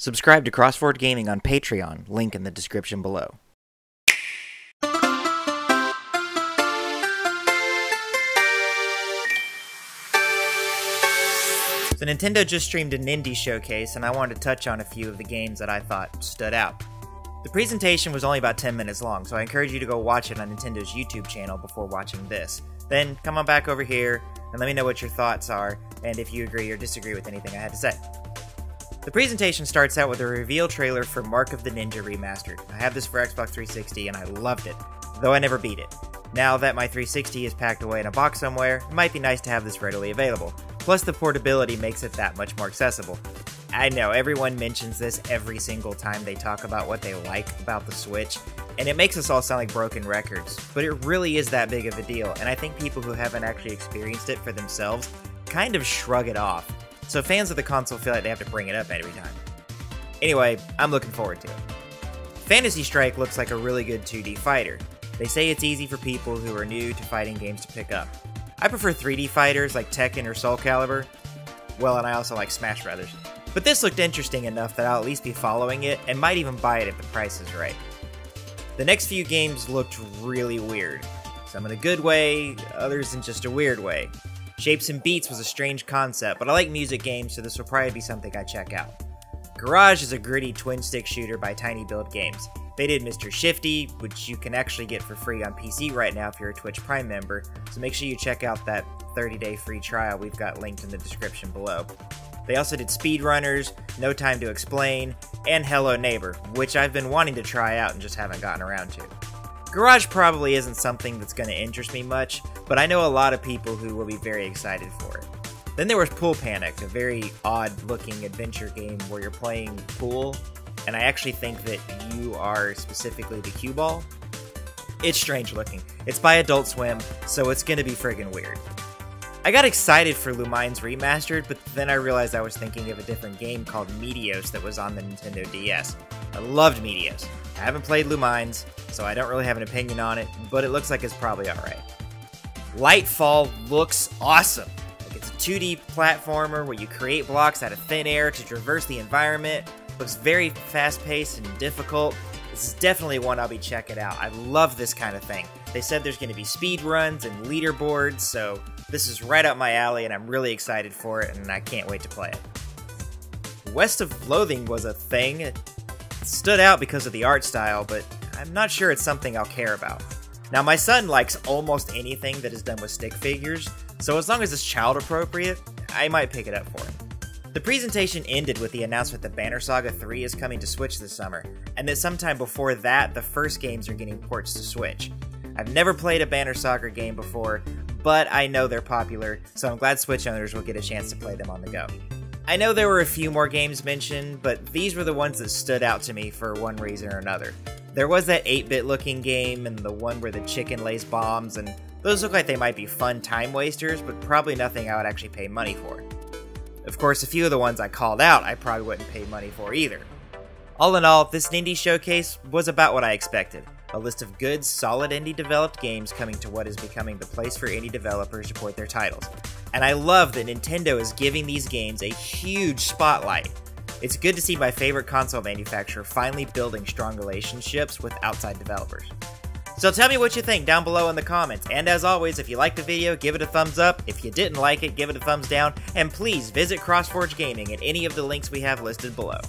Subscribe to Cross Forge Gaming on Patreon, link in the description below. So Nintendo just streamed an indie showcase, and I wanted to touch on a few of the games that I thought stood out. The presentation was only about 10 minutes long, so I encourage you to go watch it on Nintendo's YouTube channel before watching this. Then come on back over here and let me know what your thoughts are, and if you agree or disagree with anything I had to say. The presentation starts out with a reveal trailer for Mark of the Ninja Remastered. I have this for Xbox 360 and I loved it, though I never beat it. Now that my 360 is packed away in a box somewhere, it might be nice to have this readily available. Plus, the portability makes it that much more accessible. I know, everyone mentions this every single time they talk about what they like about the Switch, and it makes us all sound like broken records, but it really is that big of a deal, and I think people who haven't actually experienced it for themselves kind of shrug it off. So fans of the console feel like they have to bring it up every time. Anyway, I'm looking forward to it. Fantasy Strike looks like a really good 2D fighter. They say it's easy for people who are new to fighting games to pick up. I prefer 3D fighters like Tekken or Soul Calibur. Well, and I also like Smash Brothers. But this looked interesting enough that I'll at least be following it and might even buy it if the price is right. The next few games looked really weird. Some in a good way, others in just a weird way. Shapes and Beats was a strange concept, but I like music games, so this will probably be something I check out. Garage is a gritty twin stick shooter by Tiny Build Games. They did Mr. Shifty, which you can actually get for free on PC right now if you're a Twitch Prime member, so make sure you check out that 30 day free trial we've got linked in the description below. They also did Speedrunners, No Time to Explain, and Hello Neighbor, which I've been wanting to try out and just haven't gotten around to. Garage probably isn't something that's going to interest me much, but I know a lot of people who will be very excited for it. Then there was Pool Panic, a very odd looking adventure game where you're playing pool and I actually think that you are specifically the cue ball. It's strange looking. It's by Adult Swim, so it's gonna be friggin' weird. I got excited for Lumines Remastered, but then I realized I was thinking of a different game called Meteos that was on the Nintendo DS. I loved Meteos. I haven't played Lumines, so I don't really have an opinion on it, but it looks like it's probably alright. Lightfall looks awesome. Like it's a 2D platformer where you create blocks out of thin air to traverse the environment Looks very fast paced and difficult. This is definitely one I'll be checking out. I love this kind of thing. They said there's going to be speed runs and leaderboards, so this is right up my alley, and I'm really excited for it, and I can't wait to play it. West of Loathing was a thing. It stood out because of the art style, but I'm not sure it's something I'll care about. Now, my son likes almost anything that is done with stick figures, so as long as it's child appropriate, I might pick it up for him. The presentation ended with the announcement that Banner Saga 3 is coming to Switch this summer, and that sometime before that, the first games are getting ports to Switch. I've never played a Banner Saga game before, but I know they're popular, so I'm glad Switch owners will get a chance to play them on the go. I know there were a few more games mentioned, but these were the ones that stood out to me for one reason or another. There was that 8 bit looking game, and the one where the chicken lays bombs, and those look like they might be fun time wasters, but probably nothing I would actually pay money for. Of course, a few of the ones I called out I probably wouldn't pay money for either. All in all, this indie showcase was about what I expected. A list of good, solid indie developed games coming to what is becoming the place for indie developers to port their titles. And I love that Nintendo is giving these games a huge spotlight. It's good to see my favorite console manufacturer finally building strong relationships with outside developers. So tell me what you think down below in the comments. And as always, if you liked the video, give it a thumbs up. If you didn't like it, give it a thumbs down. And please visit CrossForge Gaming at any of the links we have listed below.